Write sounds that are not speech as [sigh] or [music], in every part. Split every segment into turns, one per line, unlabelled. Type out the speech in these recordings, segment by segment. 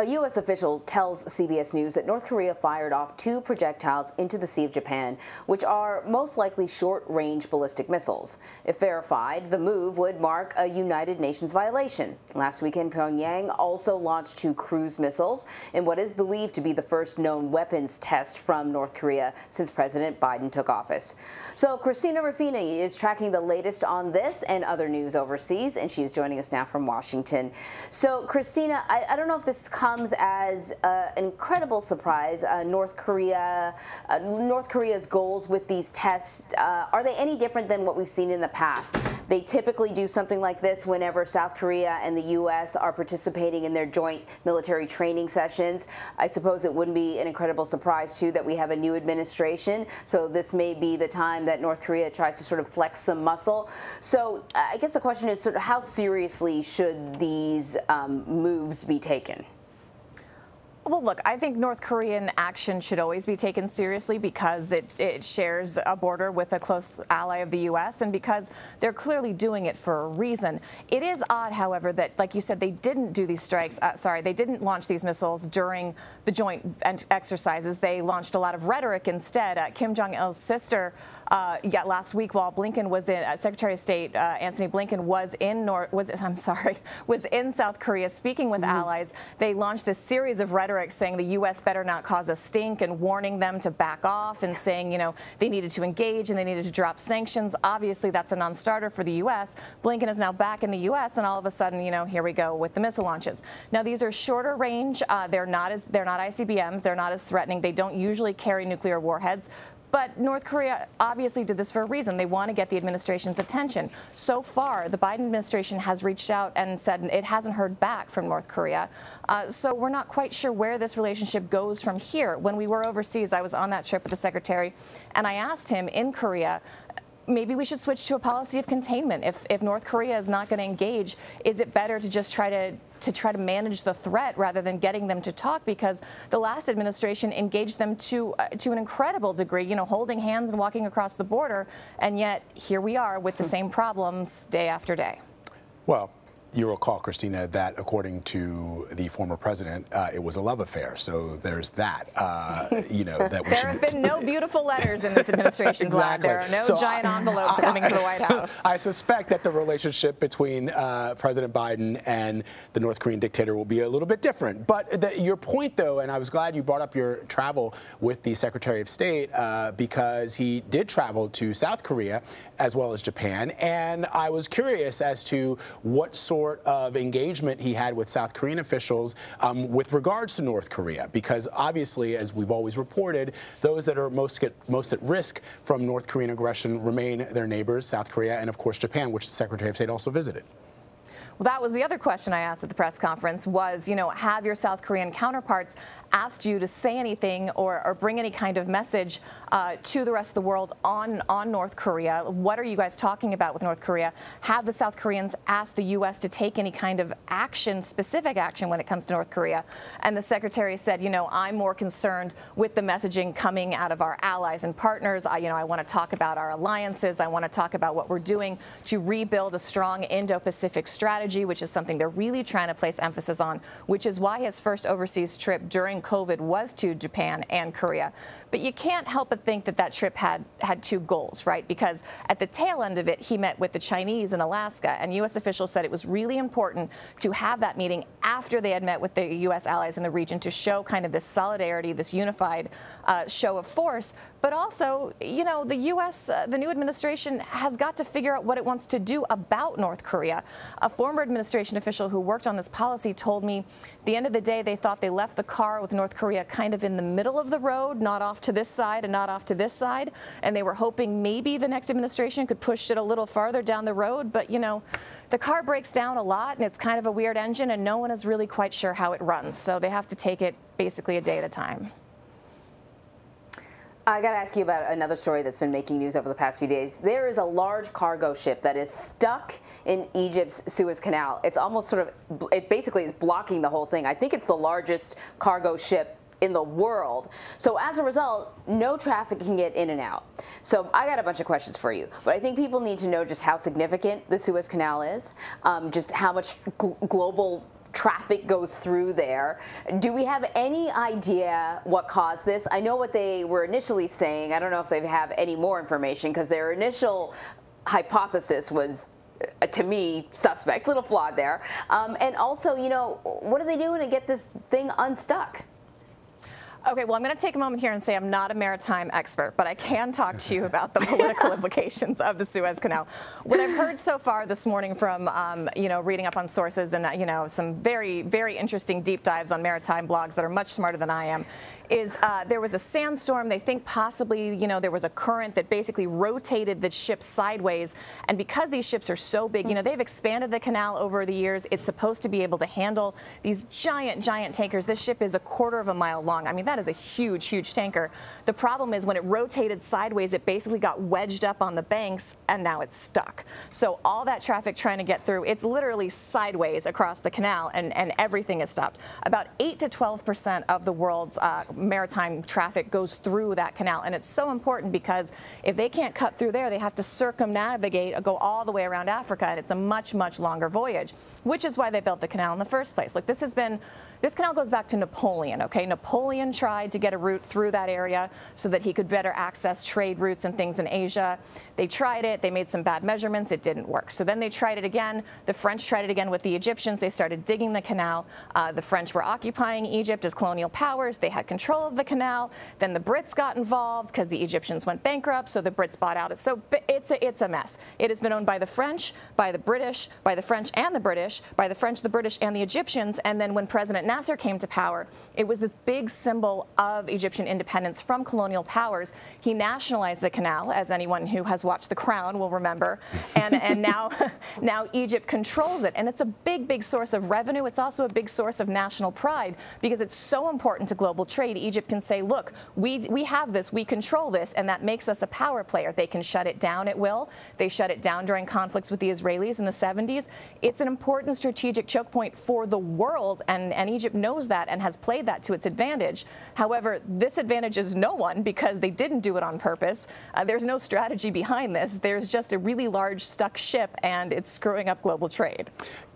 A U.S. official tells CBS News that North Korea fired off two projectiles into the Sea of Japan, which are most likely short-range ballistic missiles. If verified, the move would mark a United Nations violation. Last weekend, Pyongyang also launched two cruise missiles in what is believed to be the first known weapons test from North Korea since President Biden took office. So Christina Ruffini is tracking the latest on this and other news overseas, and she is joining us now from Washington. So, Christina, I, I don't know if this comes comes as an incredible surprise. Uh, North Korea, uh, North Korea's goals with these tests uh, are they any different than what we've seen in the past? They typically do something like this whenever South Korea and the U.S. are participating in their joint military training sessions. I suppose it wouldn't be an incredible surprise too that we have a new administration. So this may be the time that North Korea tries to sort of flex some muscle. So I guess the question is sort of how seriously should these um, moves be taken?
Well, look, I think North Korean action should always be taken seriously because it, it shares a border with a close ally of the U.S. and because they're clearly doing it for a reason. It is odd, however, that, like you said, they didn't do these strikes. Uh, sorry, they didn't launch these missiles during the joint exercises. They launched a lot of rhetoric instead. Uh, Kim Jong Il's sister, uh, yeah, last week while Blinken was in, uh, Secretary of State uh, Antony Blinken was in North, was I'm sorry, [laughs] was in South Korea speaking with mm -hmm. allies. They launched this series of rhetoric rhetoric saying the U.S. better not cause a stink and warning them to back off and saying, you know, they needed to engage and they needed to drop sanctions. Obviously, that's a non-starter for the U.S. Blinken is now back in the U.S. and all of a sudden, you know, here we go with the missile launches. Now, these are shorter range. Uh, they're not as they're not ICBMs. They're not as threatening. They don't usually carry nuclear warheads. But North Korea obviously did this for a reason. They want to get the administration's attention. So far, the Biden administration has reached out and said it hasn't heard back from North Korea. Uh, so we're not quite sure where this relationship goes from here. When we were overseas, I was on that trip with the secretary, and I asked him in Korea, maybe we should switch to a policy of containment. If, if North Korea is not going to engage, is it better to just try to to try to manage the threat rather than getting them to talk because the last administration engaged them to uh, to an incredible degree, you know, holding hands and walking across the border, and yet here we are with the same problems day after day.
Well, you recall, Christina, that according to the former president, uh, it was a love affair. So there's that. Uh, [laughs] you know that
there have been no beautiful letters in this [laughs] administration. exactly. Glad there are no so giant envelopes I, coming I, to the [laughs] White House.
I suspect that the relationship between uh, President Biden and the North Korean dictator will be a little bit different. But the, your point, though, and I was glad you brought up your travel with the Secretary of State uh, because he did travel to South Korea as well as Japan, and I was curious as to what sort sort of engagement he had with South Korean officials um, with regards to North Korea, because obviously, as we've always reported, those that are most at, most at risk from North Korean aggression remain their neighbors, South Korea, and of course Japan, which the Secretary of State also visited.
Well, that was the other question I asked at the press conference was, you know, have your South Korean counterparts asked you to say anything or, or bring any kind of message uh, to the rest of the world on, on North Korea? What are you guys talking about with North Korea? Have the South Koreans asked the U.S. to take any kind of action, specific action when it comes to North Korea? And the secretary said, you know, I'm more concerned with the messaging coming out of our allies and partners. I, you know, I want to talk about our alliances. I want to talk about what we're doing to rebuild a strong Indo-Pacific strategy which is something they're really trying to place emphasis on, which is why his first overseas trip during COVID was to Japan and Korea. But you can't help but think that that trip had, had two goals, right? Because at the tail end of it, he met with the Chinese in Alaska, and U.S. officials said it was really important to have that meeting after they had met with the U.S. allies in the region to show kind of this solidarity, this unified uh, show of force. But also, you know, the U.S., uh, the new administration has got to figure out what it wants to do about North Korea. A former former administration official who worked on this policy told me the end of the day they thought they left the car with North Korea kind of in the middle of the road, not off to this side and not off to this side. And they were hoping maybe the next administration could push it a little farther down the road. But, you know, the car breaks down a lot and it's kind of a weird engine and no one is really quite sure how it runs. So they have to take it basically a day at a time.
I got to ask you about another story that's been making news over the past few days. There is a large cargo ship that is stuck in Egypt's Suez Canal. It's almost sort of, it basically is blocking the whole thing. I think it's the largest cargo ship in the world. So as a result, no traffic can get in and out. So I got a bunch of questions for you, but I think people need to know just how significant the Suez Canal is, um, just how much gl global traffic goes through there. Do we have any idea what caused this? I know what they were initially saying. I don't know if they have any more information because their initial hypothesis was uh, to me, suspect, little flawed there. Um, and also, you know, what are they doing to get this thing unstuck?
Okay, well, I'm going to take a moment here and say I'm not a maritime expert, but I can talk to you about the political [laughs] implications of the Suez Canal. What I've heard so far this morning from, um, you know, reading up on sources and, you know, some very, very interesting deep dives on maritime blogs that are much smarter than I am, is uh, there was a sandstorm. They think possibly, you know, there was a current that basically rotated the ship sideways. And because these ships are so big, you know, they've expanded the canal over the years. It's supposed to be able to handle these giant, giant tankers. This ship is a quarter of a mile long. I mean, that is a huge, huge tanker. The problem is when it rotated sideways, it basically got wedged up on the banks and now it's stuck. So all that traffic trying to get through, it's literally sideways across the canal and, and everything is stopped. About 8 to 12 percent of the world's uh, maritime traffic goes through that canal. And it's so important because if they can't cut through there, they have to circumnavigate, go all the way around Africa. And it's a much, much longer voyage, which is why they built the canal in the first place. Like this has been, this canal goes back to Napoleon, okay? Napoleon tried to get a route through that area so that he could better access trade routes and things in Asia. They tried it, they made some bad measurements, it didn't work. So then they tried it again. The French tried it again with the Egyptians. They started digging the canal. Uh, the French were occupying Egypt as colonial powers. They had control of the canal. Then the Brits got involved because the Egyptians went bankrupt, so the Brits bought out. It. So it's a, it's a mess. It has been owned by the French, by the British, by the French and the British, by the French, the British, and the Egyptians. And then when President Nasser came to power, it was this big symbol of Egyptian independence from colonial powers. He nationalized the canal, as anyone who has watched The Crown will remember. And, and [laughs] now, now Egypt controls it. And it's a big, big source of revenue. It's also a big source of national pride because it's so important to global trade. Egypt can say, look, we, we have this, we control this, and that makes us a power player. They can shut it down at will. They shut it down during conflicts with the Israelis in the 70s. It's an important strategic choke point for the world, and, and Egypt knows that and has played that to its advantage. However, this advantage is no one because they didn't do it on purpose. Uh, there's no strategy behind this. There's just a really large stuck ship and it's screwing up global trade.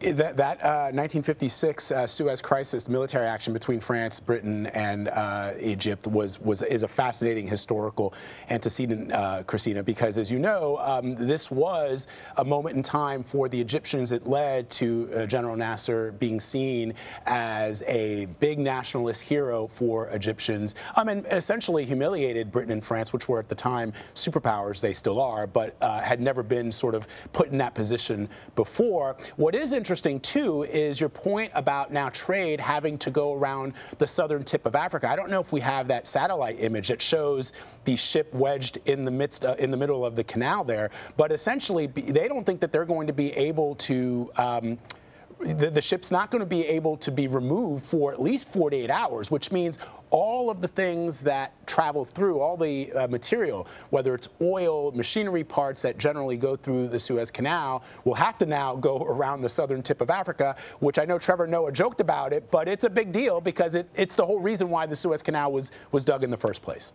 That, that uh, 1956 uh, Suez Crisis, military action between France, Britain, and uh, Egypt was was is a fascinating historical antecedent, uh, Christina, because as you know, um, this was a moment in time for the Egyptians. It led to uh, General Nasser being seen as a big nationalist hero for Egyptians, um, and essentially humiliated Britain and France, which were at the time superpowers. They still are, but uh, had never been sort of put in that position before. What is interesting interesting, too, is your point about now trade having to go around the southern tip of Africa. I don't know if we have that satellite image that shows the ship wedged in the midst, uh, in the middle of the canal there, but essentially they don't think that they're going to be able to um, the, the, ship's not going to be able to be removed for at least 48 hours, which means all of the things that travel through, all the uh, material, whether it's oil, machinery parts that generally go through the Suez Canal, will have to now go around the southern tip of Africa, which I know Trevor Noah joked about it, but it's a big deal because it, it's the whole reason why the Suez Canal was, was dug in the first place.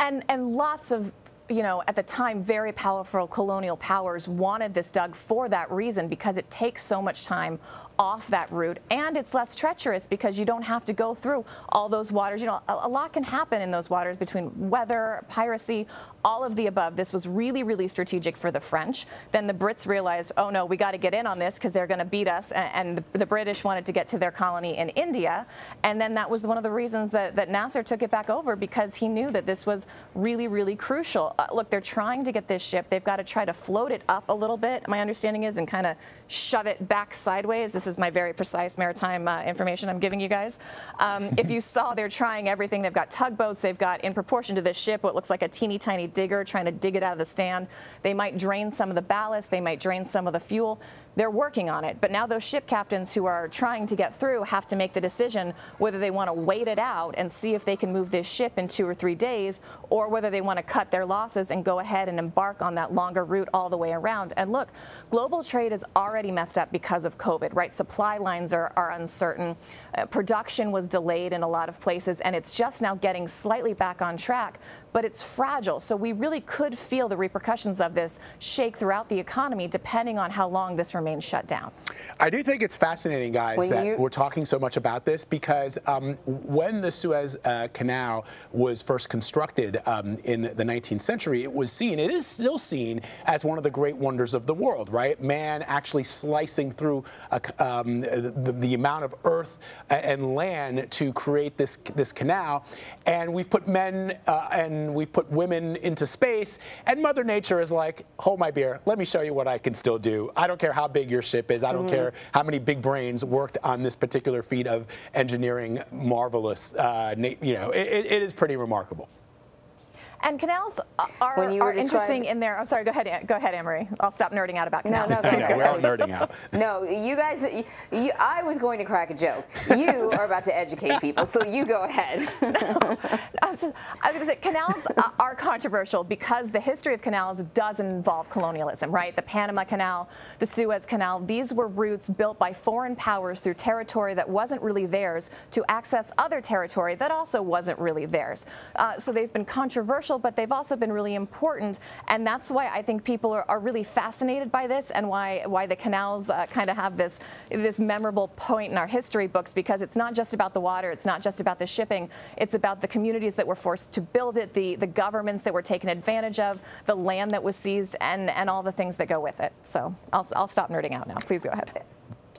And, and lots of you know, at the time, very powerful colonial powers wanted this dug for that reason because it takes so much time off that route and it's less treacherous because you don't have to go through all those waters. You know, a, a, lot can happen in those waters between weather, piracy, all of the above. This was really, really strategic for the French. Then the Brits realized, oh no, we got to get in on this because they're going to beat us. And, and the, the, British wanted to get to their colony in India. And then that was one of the reasons that, that Nasser took it back over because he knew that this was really, really crucial. Uh, look, they're trying to get this ship. They've got to try to float it up a little bit, my understanding is, and kind of shove it back sideways. This is my very precise maritime uh, information I'm giving you guys. Um, [laughs] if you saw, they're trying everything. They've got tugboats. They've got, in proportion to this ship, what looks like a teeny tiny digger trying to dig it out of the stand. They might drain some of the ballast. They might drain some of the fuel. They're working on it. But now those ship captains who are trying to get through have to make the decision whether they want to wait it out and see if they can move this ship in two or three days or whether they want to cut their losses and go ahead and embark on that longer route all the way around. And look, global trade is already messed up because of COVID, right? Supply lines are, are uncertain. Uh, production was delayed in a lot of places, and it's just now getting slightly back on track, but it's fragile. So we really could feel the repercussions of this shake throughout the economy depending on how long this remains shut down.
I do think it's fascinating, guys, when that we're talking so much about this because um, when the Suez uh, Canal was first constructed um, in the 19th century, it was seen, it is still seen as one of the great wonders of the world, right? Man actually slicing through a, um, the, the, amount of earth and land to create this this canal, and we've put men uh, and we've put women into space, and Mother Nature is like, hold my beer, let me show you what I can still do. I don't care how big your ship is, I don't mm-hmm. care how many big brains worked on this particular feat of engineering marvelous. Uh, you know, it, it is pretty remarkable.
And canals are, are interesting in there. I'm sorry. Go ahead. Go ahead, Anne-Marie. I'll stop nerding out about canals.
No, no,
no. [laughs] we're all nerding out. [laughs]
no, you guys. You, you, I was going to crack a joke. You are about to educate [laughs] people, so you go ahead.
no, I was, just, I was going to say canals are controversial because the history of canals does involve colonialism, right? The Panama Canal, the Suez Canal. These were routes built by foreign powers through territory that wasn't really theirs to access other territory that also wasn't really theirs. Uh, so they've been controversial controversial, but they've also been really important. And that's why I think people are, are really fascinated by this and why, why the canals uh, kind of have this, this memorable point in our history books because it's not just about the water, it's not just about the shipping, it's about the communities that were forced to build it, the, the governments that were taken advantage of, the land that was seized, and, and all the things that go with it. So I'll, I'll stop nerding out now. Please go ahead.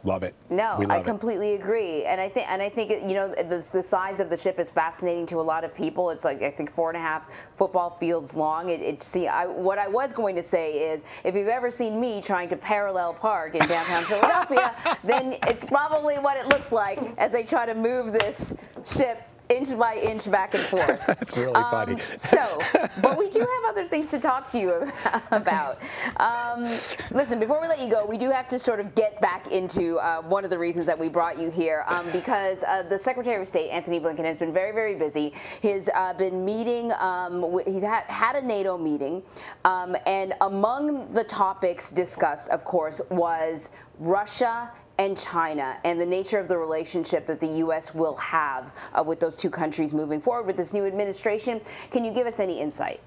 Love it.
No,
love
I completely it. agree, and I think and I think you know the, the size of the ship is fascinating to a lot of people. It's like I think four and a half football fields long. It, it see I, what I was going to say is if you've ever seen me trying to parallel park in downtown [laughs] Philadelphia, then it's probably what it looks like as they try to move this ship inch by inch back and forth. [laughs]
That's really um, funny.
so, but we do have other things to talk to you [laughs] about. Um, listen, before we let you go, we do have to sort of get back into uh, one of the reasons that we brought you here um, [laughs] because uh, the Secretary of State, Antony Blinken, has been very, very busy. He's uh, been meeting, um, he's had, had a NATO meeting, um, and among the topics discussed, of course, was Russia and China and the nature of the relationship that the U.S. will have uh, with those two countries moving forward with this new administration. Can you give us any insight?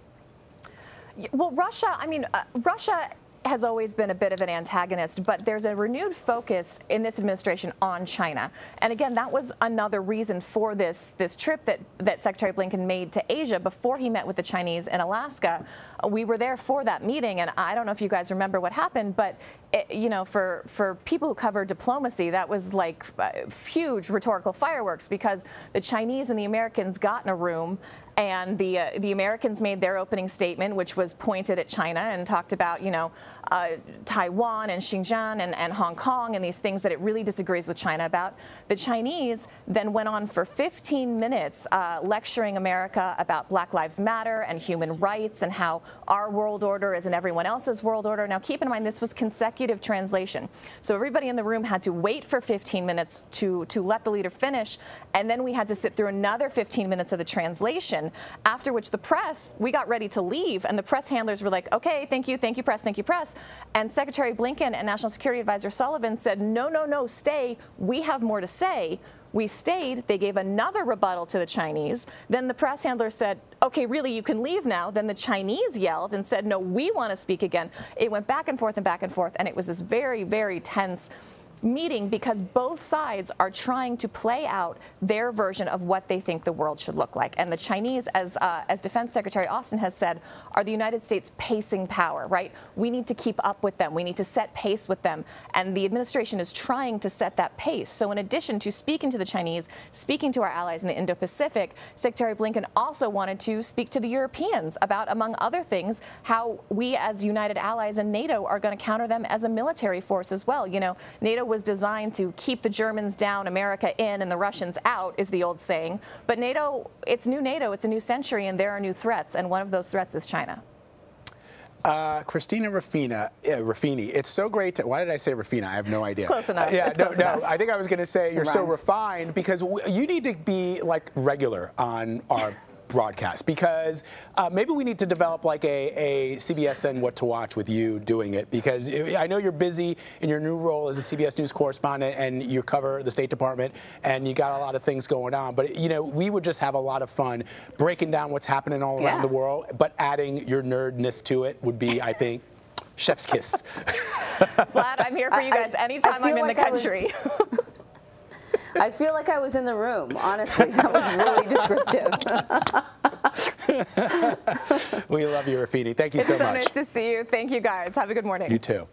Well, Russia, I mean, uh, Russia has always been a bit of an antagonist, but there's a renewed focus in this administration on China. And again, that was another reason for this this trip that, that Secretary Blinken made to Asia before he met with the Chinese in Alaska. We were there for that meeting, and I don't know if you guys remember what happened, but it, you know, for for people who cover diplomacy, that was like uh, huge rhetorical fireworks because the Chinese and the Americans got in a room and the uh, the Americans made their opening statement, which was pointed at China and talked about, you know, uh, Taiwan and Xinjiang and, and Hong Kong and these things that it really disagrees with China about. The Chinese then went on for 15 minutes uh, lecturing America about Black Lives Matter and human rights and how our world order isn't everyone else's world order. Now, keep in mind, this was consecutive translation. So everybody in the room had to wait for 15 minutes to, to let the leader finish, and then we had to sit through another 15 minutes of the translation, after which the press, we got ready to leave, and the press handlers were like, okay, thank you, thank you, press, thank you, press. And Secretary Blinken and National Security Advisor Sullivan said, no, no, no, stay. We have more to say. We stayed. They gave another rebuttal to the Chinese. Then the press handler said, okay, really, you can leave now. Then the Chinese yelled and said, no, we want to speak again. It went back and forth and back and forth. And it was this very, very tense meeting because both sides are trying to play out their version of what they think the world should look like. And the Chinese, as, uh, as Defense Secretary Austin has said, are the United States pacing power, right? We need to keep up with them. We need to set pace with them. And the administration is trying to set that pace. So in addition to speaking to the Chinese, speaking to our allies in the Indo-Pacific, Secretary Blinken also wanted to speak to the Europeans about, among other things, how we as united allies in NATO are going to counter them as a military force as well. You know, NATO was designed to keep the Germans down, America in, and the Russians out, is the old saying. But NATO, it's new NATO, it's a new century, and there are new threats, and one of those threats is China.
Uh, Christina Rafina, uh, Ruffini, it's so great. To, why did I say Rafina? I have no idea.
It's close enough.
Uh, yeah,
it's
no,
no.
Enough. I think I was going to say you're so refined because you need to be like regular on our broadcast because uh, maybe we need to develop like a, a CBSN what to watch with you doing it because I know you're busy in your new role as a CBS News correspondent and you cover the State Department and you got a lot of things going on. But you know, we would just have a lot of fun breaking down what's happening all around
Yeah.
the world, but adding your nerdness to it would be, I think, [laughs] chef's kiss. [laughs]
Glad I'm here for you
I- I-
guys
I
anytime I'm in
like
the
I was-
country. [laughs]
I feel like I was in the room. Honestly, that was really descriptive. [laughs]
we love you, Rafini. Thank you
it's
so
so
much.
nice to see you. Thank you guys. Have a good morning.
You too.